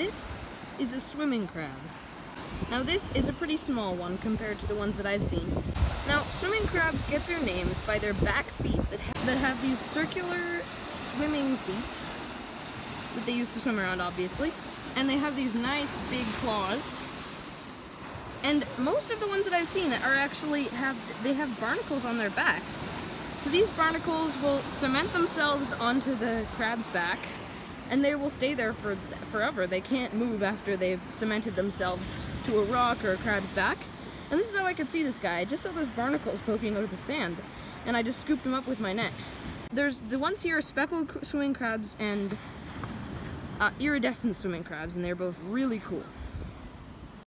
This is a swimming crab. Now this is a pretty small one compared to the ones that I've seen. Now swimming crabs get their names by their back feet that, ha that have these circular swimming feet that they use to swim around obviously. And they have these nice big claws. And most of the ones that I've seen are actually have, they have barnacles on their backs. So these barnacles will cement themselves onto the crab's back and they will stay there for forever. They can't move after they've cemented themselves to a rock or a crab's back. And this is how I could see this guy. I just saw those barnacles poking out of the sand, and I just scooped them up with my net. There's the ones here are speckled swimming crabs and uh, iridescent swimming crabs, and they're both really cool.